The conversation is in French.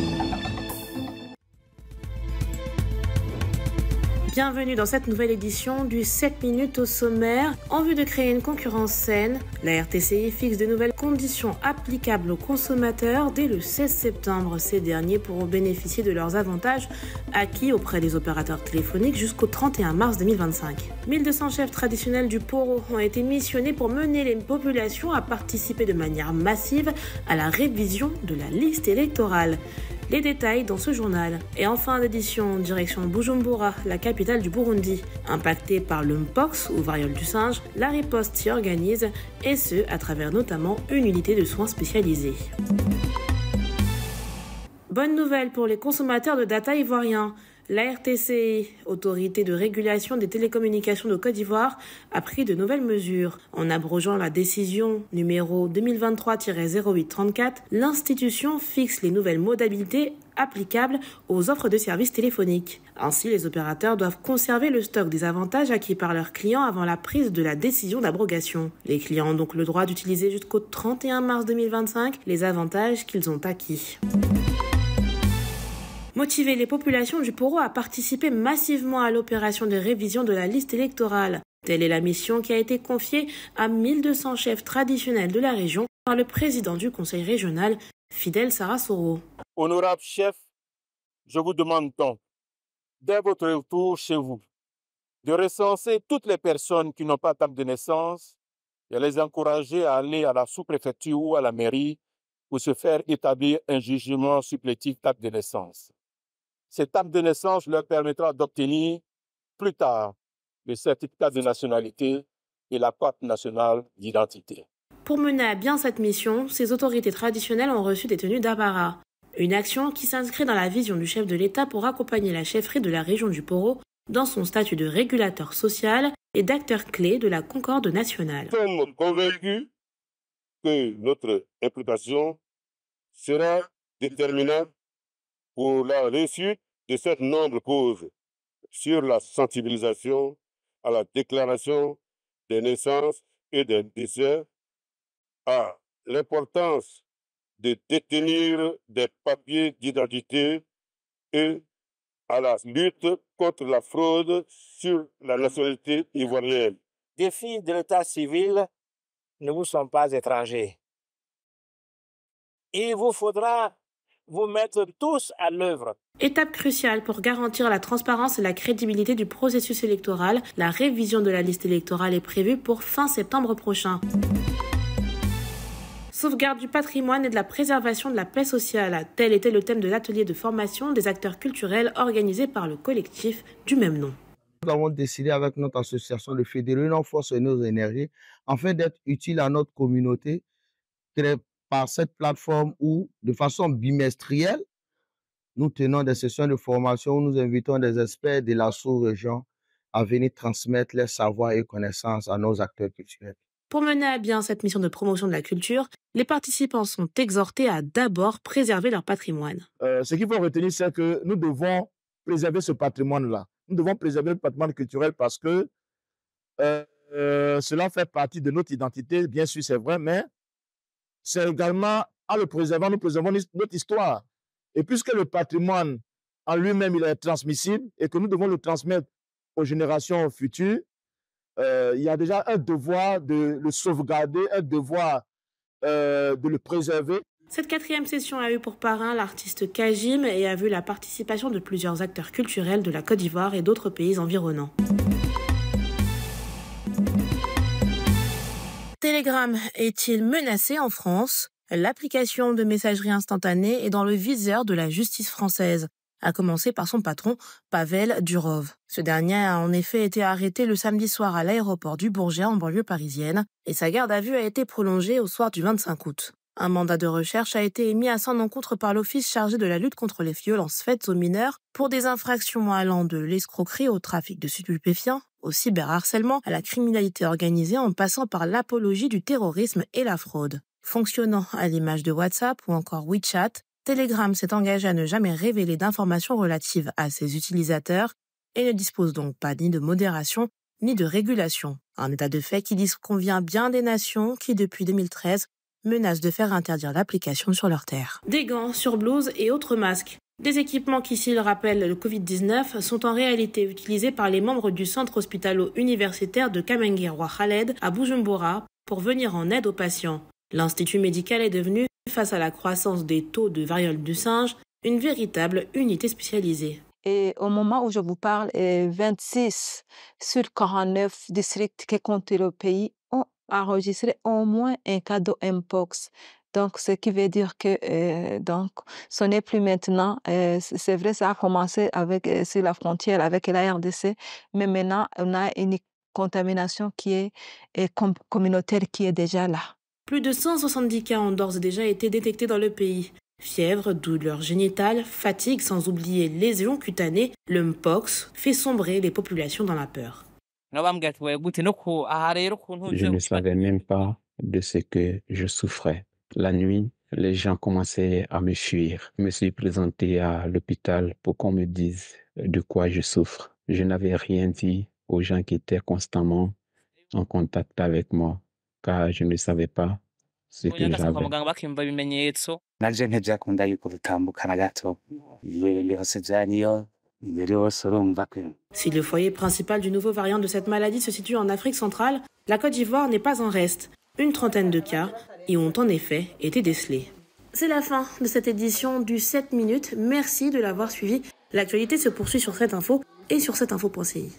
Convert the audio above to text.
thank you Bienvenue dans cette nouvelle édition du 7 minutes au sommaire. En vue de créer une concurrence saine, la RTCI fixe de nouvelles conditions applicables aux consommateurs. Dès le 16 septembre, ces derniers pourront bénéficier de leurs avantages acquis auprès des opérateurs téléphoniques jusqu'au 31 mars 2025. 1200 chefs traditionnels du Poro ont été missionnés pour mener les populations à participer de manière massive à la révision de la liste électorale. Les détails dans ce journal. Et en fin d'édition, direction Bujumbura, la capitale du Burundi. Impactée par le mpox ou variole du singe, la riposte s'y organise et ce, à travers notamment une unité de soins spécialisée. Bonne nouvelle pour les consommateurs de data ivoiriens. La RTC, autorité de régulation des télécommunications de Côte d'Ivoire, a pris de nouvelles mesures. En abrogeant la décision numéro 2023-0834, l'institution fixe les nouvelles modalités applicables aux offres de services téléphoniques. Ainsi, les opérateurs doivent conserver le stock des avantages acquis par leurs clients avant la prise de la décision d'abrogation. Les clients ont donc le droit d'utiliser jusqu'au 31 mars 2025 les avantages qu'ils ont acquis. Motiver les populations du Poro à participer massivement à l'opération de révision de la liste électorale. Telle est la mission qui a été confiée à 1200 chefs traditionnels de la région par le président du conseil régional, Fidel Sarasoro. Honorable chef, je vous demande donc, dès votre retour chez vous, de recenser toutes les personnes qui n'ont pas table de naissance et les encourager à aller à la sous-préfecture ou à la mairie pour se faire établir un jugement supplétif table de naissance. Cette table de naissance leur permettra d'obtenir plus tard le certificat de nationalité et la carte nationale d'identité. Pour mener à bien cette mission, ces autorités traditionnelles ont reçu des tenues d'Abara, une action qui s'inscrit dans la vision du chef de l'État pour accompagner la chefferie de la région du Poro dans son statut de régulateur social et d'acteur clé de la concorde nationale. Nous sommes convaincus que notre implication sera déterminante pour la réussite de cette nombre cause sur la sensibilisation à la déclaration des naissances et des décès, à l'importance de détenir des papiers d'identité et à la lutte contre la fraude sur la nationalité ivoirienne. Défis de l'état civil ne vous sont pas étrangers. Il vous faudra vous mettre tous à l'œuvre. Étape cruciale pour garantir la transparence et la crédibilité du processus électoral, la révision de la liste électorale est prévue pour fin septembre prochain. Sauvegarde du patrimoine et de la préservation de la paix sociale, tel était le thème de l'atelier de formation des acteurs culturels organisé par le collectif du même nom. Nous avons décidé avec notre association de fédérer nos forces et nos énergies afin d'être utiles à notre communauté par cette plateforme où, de façon bimestrielle, nous tenons des sessions de formation où nous invitons des experts de la sous-région à venir transmettre leurs savoirs et connaissances à nos acteurs culturels. Pour mener à bien cette mission de promotion de la culture, les participants sont exhortés à d'abord préserver leur patrimoine. Euh, ce qu'il faut retenir, c'est que nous devons préserver ce patrimoine-là. Nous devons préserver le patrimoine culturel parce que euh, euh, cela fait partie de notre identité, bien sûr, c'est vrai, mais c'est également en le préservant, nous préservons notre histoire. Et puisque le patrimoine en lui-même, il est transmissible et que nous devons le transmettre aux générations futures, euh, il y a déjà un devoir de le sauvegarder, un devoir euh, de le préserver. Cette quatrième session a eu pour parrain l'artiste Kajim et a vu la participation de plusieurs acteurs culturels de la Côte d'Ivoire et d'autres pays environnants. Telegram est-il menacé en France? L'application de messagerie instantanée est dans le viseur de la justice française, à commencer par son patron, Pavel Durov. Ce dernier a en effet été arrêté le samedi soir à l'aéroport du Bourget en banlieue parisienne, et sa garde à vue a été prolongée au soir du 25 août. Un mandat de recherche a été émis à son encontre par l'Office chargé de la lutte contre les violences faites aux mineurs pour des infractions allant de l'escroquerie au trafic de stupéfiants, au cyberharcèlement, à la criminalité organisée en passant par l'apologie du terrorisme et la fraude. Fonctionnant à l'image de WhatsApp ou encore WeChat, Telegram s'est engagé à ne jamais révéler d'informations relatives à ses utilisateurs et ne dispose donc pas ni de modération ni de régulation. Un état de fait qui disconvient bien des nations qui, depuis 2013, menacent de faire interdire l'application sur leur terre. Des gants sur blouse et autres masques. Des équipements qui, s'ils rappellent le Covid-19, sont en réalité utilisés par les membres du centre hospitalo-universitaire de Kamengiroa Khaled à Bujumbura pour venir en aide aux patients. L'institut médical est devenu, face à la croissance des taux de variole du singe, une véritable unité spécialisée. Et au moment où je vous parle, 26 sur 49 districts qui comptent le pays ont enregistré au moins un cas de Mpox. Donc, ce qui veut dire que euh, donc, ce n'est plus maintenant, euh, c'est vrai, ça a commencé avec, euh, sur la frontière avec la RDC, mais maintenant, on a une contamination qui est, communautaire qui est déjà là. Plus de 170 cas ont d'ores et déjà été détectés dans le pays. Fièvre, douleurs génitales, fatigue, sans oublier lésions cutanées, le Mpox fait sombrer les populations dans la peur. Je ne savais même pas de ce que je souffrais. La nuit, les gens commençaient à me fuir. Je me suis présenté à l'hôpital pour qu'on me dise de quoi je souffre. Je n'avais rien dit aux gens qui étaient constamment en contact avec moi, car je ne savais pas ce que j'avais. Si le foyer principal du nouveau variant de cette maladie se situe en Afrique centrale, la Côte d'Ivoire n'est pas en reste. Une trentaine de cas y ont en effet été décelés. C'est la fin de cette édition du 7 minutes. Merci de l'avoir suivi. L'actualité se poursuit sur cette info et sur cette info.ci.